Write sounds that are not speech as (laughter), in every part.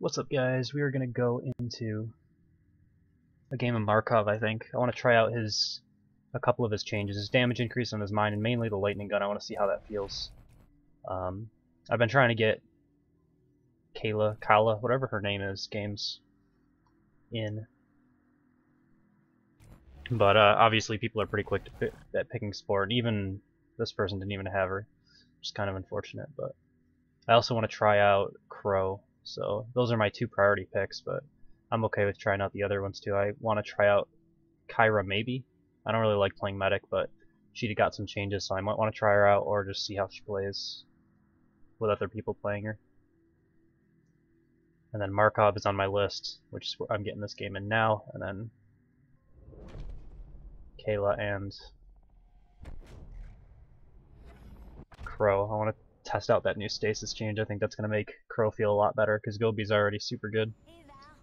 What's up guys? We are going to go into a game of Markov, I think. I want to try out his a couple of his changes. His damage increase on his mine and mainly the lightning gun. I want to see how that feels. Um, I've been trying to get Kayla, Kala, whatever her name is, games in. But uh, obviously people are pretty quick to pick, at picking sport. Even this person didn't even have her. Which is kind of unfortunate, but I also want to try out Crow so those are my two priority picks, but I'm okay with trying out the other ones too. I want to try out Caira maybe. I don't really like playing medic, but she got some changes, so I might want to try her out or just see how she plays with other people playing her. And then Markov is on my list, which is where I'm getting this game in now, and then Kayla and Crow. I want to test out that new stasis change. I think that's going to make Crow feel a lot better because Gobi's already super good. Hey Val,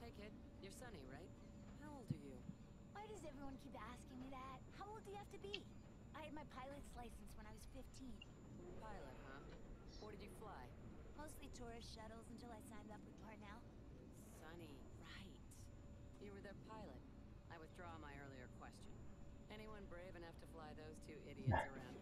Hey kid, you're Sunny, right? How old are you? why does everyone keep asking me that? How old do you have to be? I had my pilot's license when I was 15. Pilot, huh? What did you fly? Mostly tourist shuttles until I signed up with Parnell. Sunny. Right. You were their pilot. I withdraw my earlier question. Anyone brave enough to fly those two idiots (laughs) around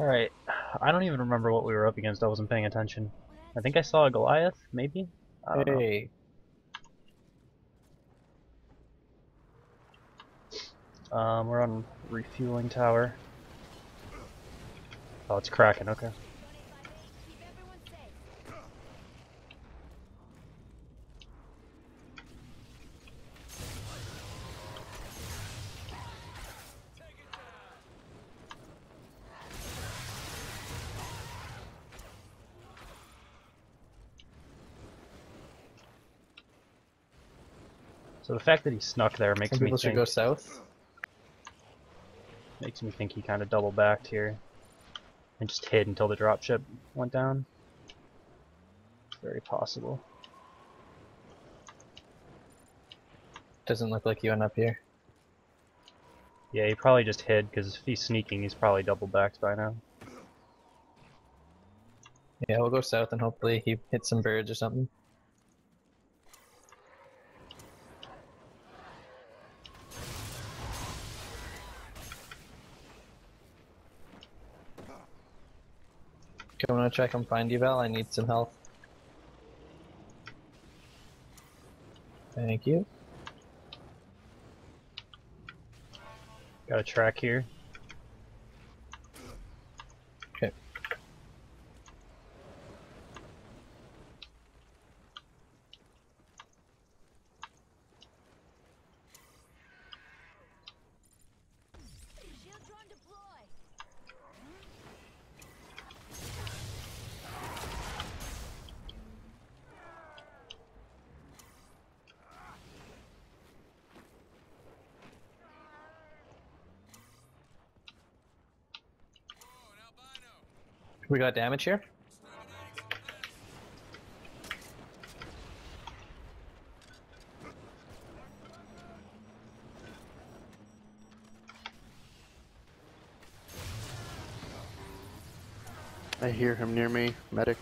Alright, I don't even remember what we were up against. I wasn't paying attention. I think I saw a Goliath, maybe? I don't know. Hey, Um, we're on refueling tower. Oh, it's Kraken, okay. Keep everyone safe. So the fact that he snuck there makes some me people should think, go south. makes me think he kind of double backed here and just hid until the dropship went down. Very possible. Doesn't look like you went up here. Yeah, he probably just hid because if he's sneaking, he's probably double backed by now. Yeah, we'll go south and hopefully he hits some birds or something. Gonna try come find you, Val. I need some help. Thank you. Got a track here. We got damage here. I hear him near me, medic.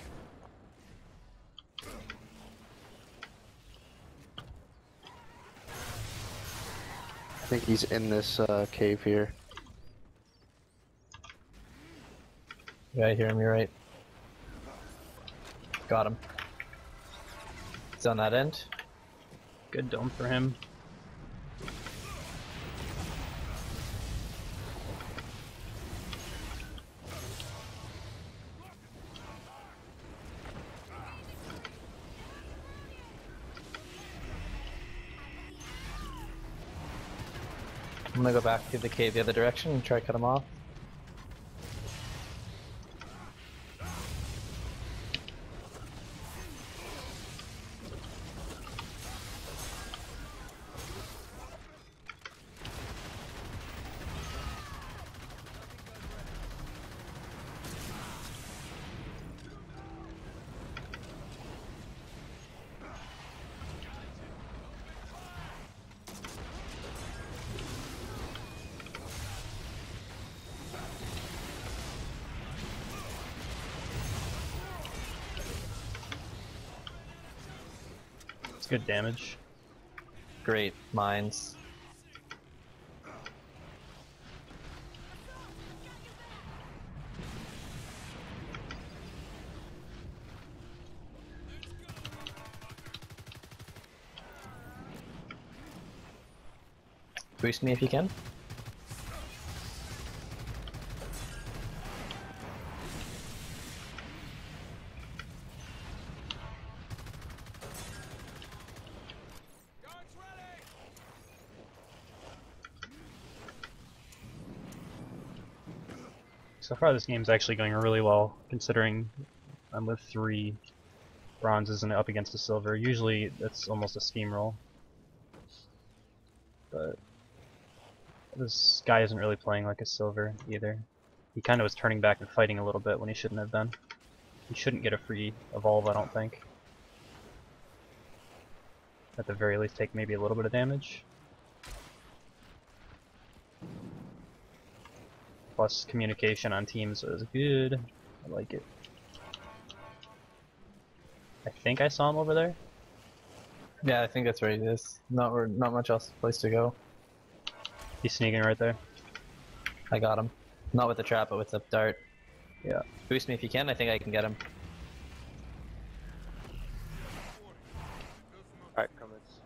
I think he's in this uh, cave here. Yeah, I hear him. You're right. Got him. He's on that end. Good dome for him. I'm gonna go back to the cave the other direction and try to cut him off. Good damage. Great mines. Boost me if you can. So far, this game's actually going really well, considering I'm with three bronzes and up against a silver. Usually, that's almost a steamroll. But this guy isn't really playing like a silver either. He kind of was turning back and fighting a little bit when he shouldn't have been. He shouldn't get a free evolve, I don't think. At the very least, take maybe a little bit of damage. Plus, communication on teams is good. I like it. I think I saw him over there. Yeah, I think that's where he is. Not where, not much else place to go. He's sneaking right there. I got him. Not with the trap, but with the dart. Yeah. Boost me if you can. I think I can get him. Alright, comments.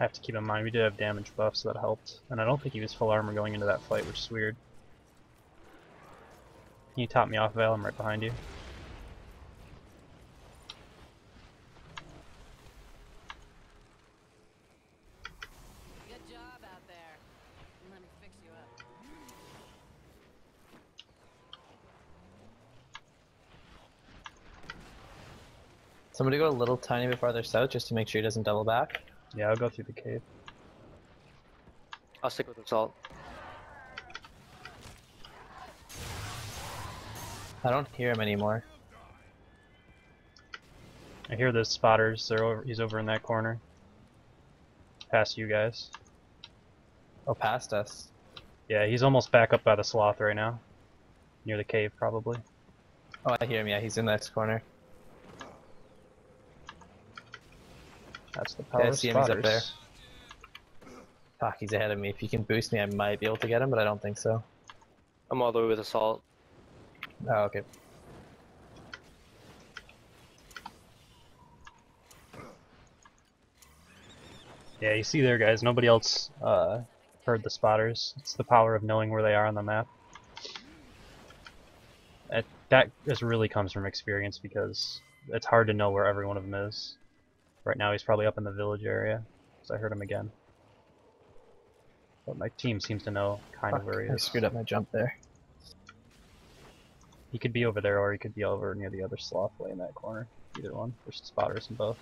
I have to keep in mind we did have damage buffs, so that helped. And I don't think he was full armor going into that fight, which is weird. Can you top me off, Val? I'm right behind you. Good job out there. Let me fix you up. Somebody go a little tiny bit farther south just to make sure he doesn't double back. Yeah, I'll go through the cave. I'll stick with assault. I don't hear him anymore. I hear the spotters. They're over. He's over in that corner. Past you guys. Oh, past us. Yeah, he's almost back up by the sloth right now. Near the cave, probably. Oh, I hear him. Yeah, he's in the next corner. That's the power Yeah, I see him, he's up there. spotters. Fuck, he's ahead of me. If you can boost me, I might be able to get him, but I don't think so. I'm all the way with assault. Oh, okay. Yeah, you see there, guys. Nobody else uh, heard the spotters. It's the power of knowing where they are on the map. That that just really comes from experience because it's hard to know where every one of them is. Right now, he's probably up in the village area, because I heard him again. But my team seems to know kind of where he I is. screwed up my jump there. He could be over there, or he could be over near the other sloth way in that corner. Either one. There's spotters in both.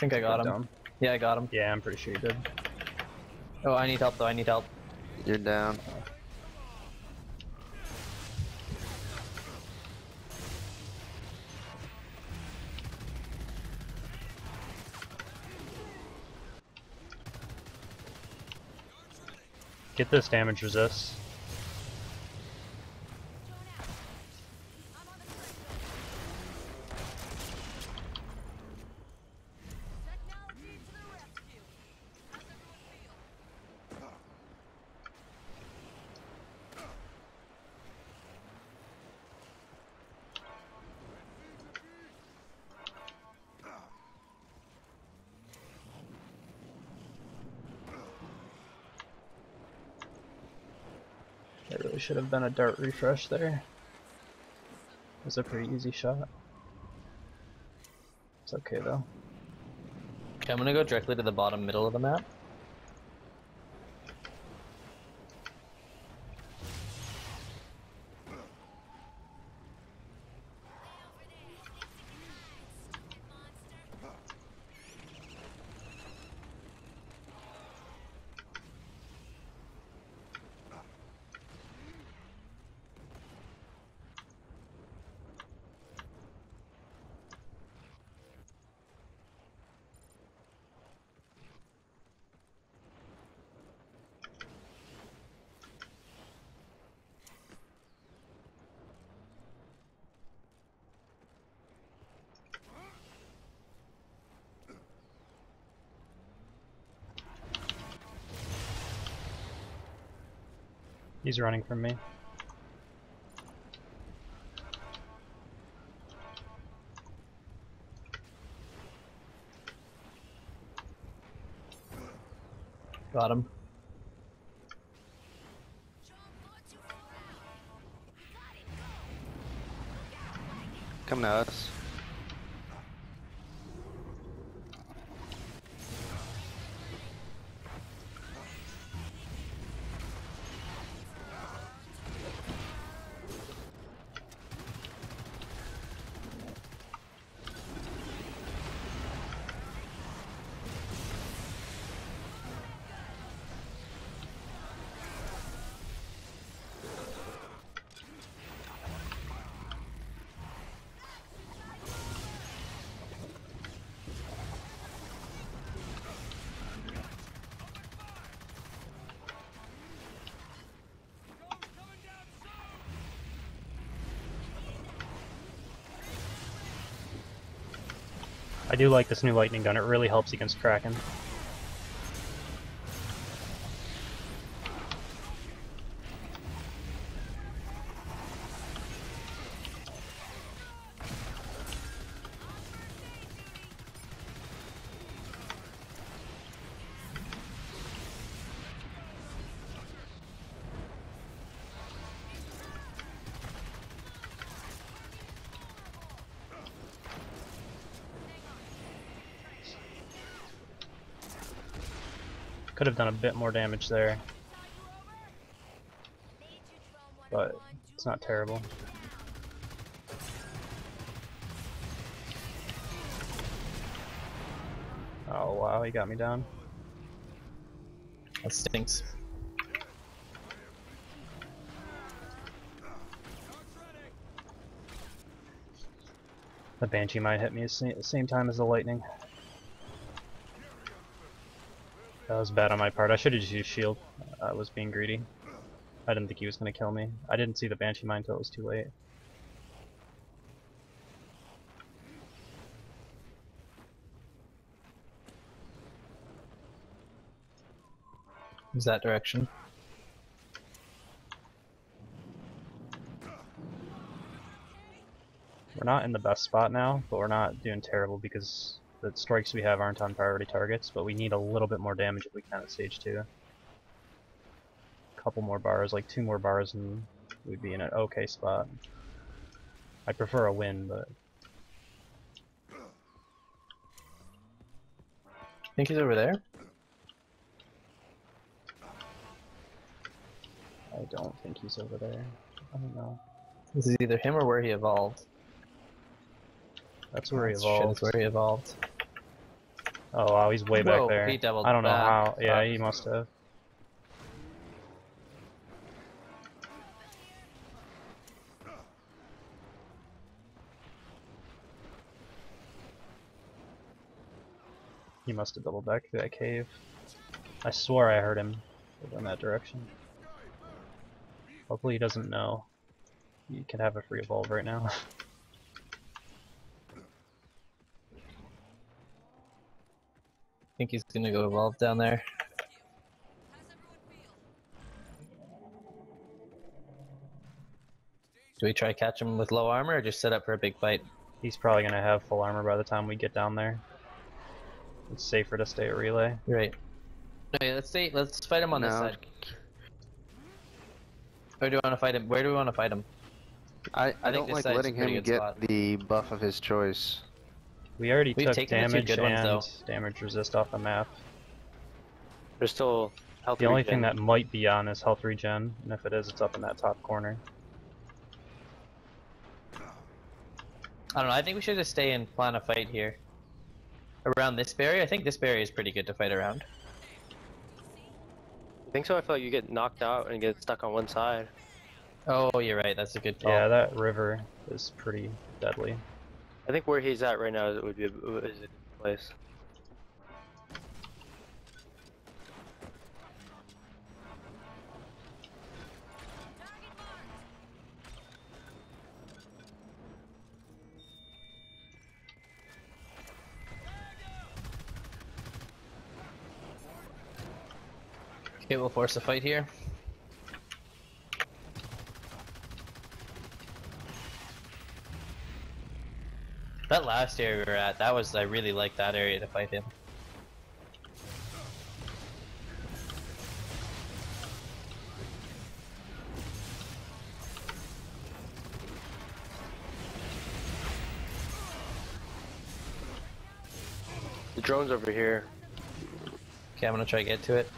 Think I got him. Down. Yeah, I got him. Yeah, I'm pretty sure you did. Oh, I need help though. I need help. You're down. Get this damage resist. Should have been a dart refresh there. It was a pretty easy shot. It's okay though. Okay, I'm gonna go directly to the bottom middle of the map. He's running from me. Got him. Come to us. I do like this new lightning gun. It really helps against Kraken. Could have done a bit more damage there, but it's not terrible. Oh wow, he got me down. That stinks. The Banshee might hit me at the same time as the lightning. That was bad on my part. I should have just used shield. I was being greedy. I didn't think he was going to kill me. I didn't see the Banshee mine until it was too late. Is that direction? We're not in the best spot now, but we're not doing terrible because the strikes we have aren't on priority targets, but we need a little bit more damage if we can at stage 2. A couple more bars, like two more bars and we'd be in an okay spot. I prefer a win, but I think he's over there. I don't think he's over there. I don't know. This is either him or where he evolved. That's where he Shit, evolved. That's where he evolved. Oh wow, he's way Whoa, back there. I don't know back. how. Yeah, Fuck. he must have. He must have doubled back through that cave. I swore I heard him in that direction. Hopefully he doesn't know. He can have a free evolve right now. (laughs) think he's gonna go evolve down there. Do we try to catch him with low armor or just set up for a big fight? He's probably gonna have full armor by the time we get down there. It's safer to stay at relay. Right. Okay, let's stay. Let's fight him on this side. Where do we want to fight him? Where do we want to fight him? I, I, think don't like letting him get spot. the buff of his choice. We already We've took taken damage good and ones, damage resist off the map. There's still health The only thing that might be on is health regen, and if it is, it's up in that top corner. I don't know. I think we should just stay and plan a fight here. Around this berry, I think this berry is pretty good to fight around. I think so. I feel like you get knocked out and get stuck on one side. Oh, you're right. That's a good call. Yeah, that river is pretty deadly. I think where he's at right now is- would be a, is a good place. Okay, we'll force a fight here. That last area we were at, that was I really liked that area to fight him. The drone's over here. Okay, I'm gonna try to get to it.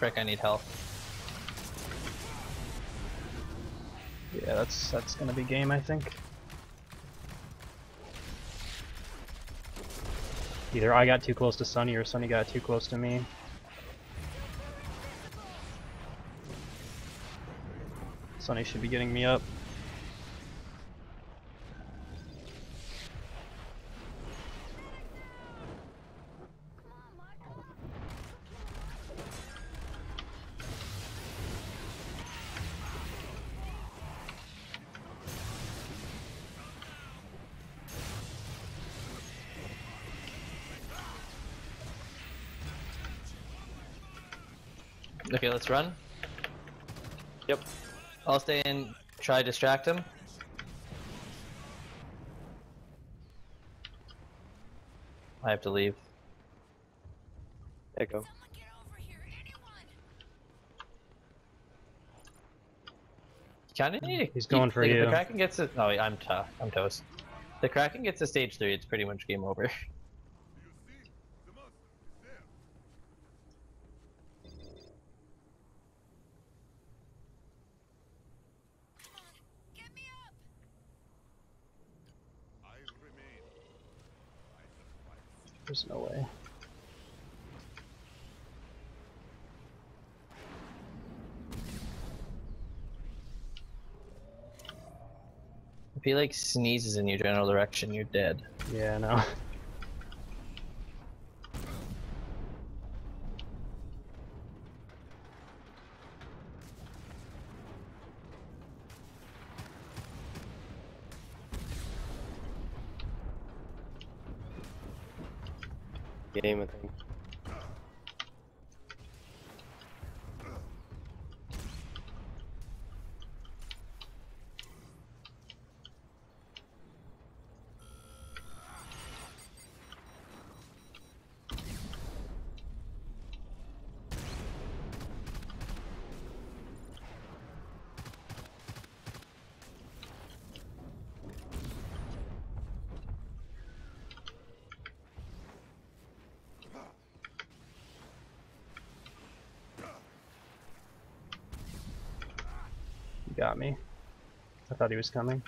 Frick, I need help. Yeah, that's that's gonna be game, I think. Either I got too close to Sunny or Sunny got too close to me. Sunny should be getting me up. Let's run. Yep. I'll stay and try distract him. I have to leave. Echo. you go. Someone get over here, anyone! Kinda need He's going for like, If you. the Kraken gets it. No, oh, I'm tough. I'm toast. The Kraken gets to stage three. It's pretty much game over. (laughs) Get me up! There's no way. If he like sneezes in your general direction, you're dead. Yeah, no. (laughs) Game, I. You got me. I thought he was coming.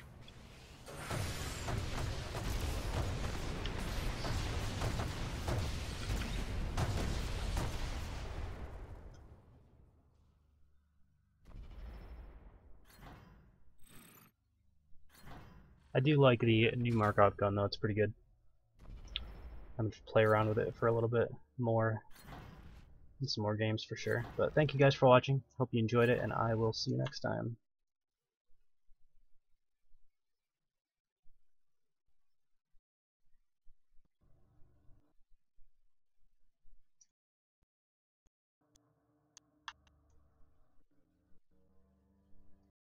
I do like the new Markov gun though, it's pretty good. I'm gonna play around with it for a little bit more. Some more games for sure. But thank you guys for watching. Hope you enjoyed it, and I will see you next time.